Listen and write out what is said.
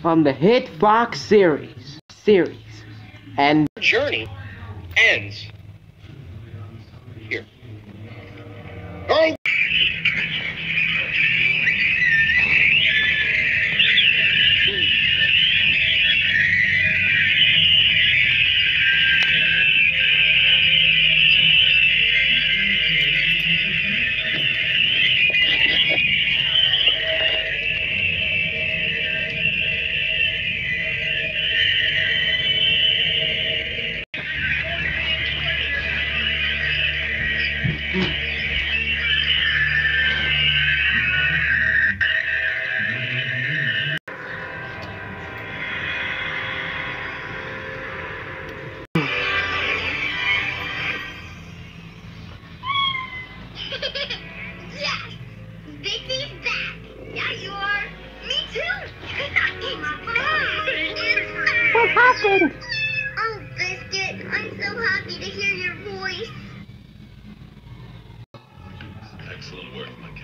from the hit Fox series series, and journey ends here. Oh! yes! Vicky's back! Yeah, you are! Me too! it's back! It's what happened? Oh, Biscuit, I'm so happy to hear your voice. Excellent work, Monkey.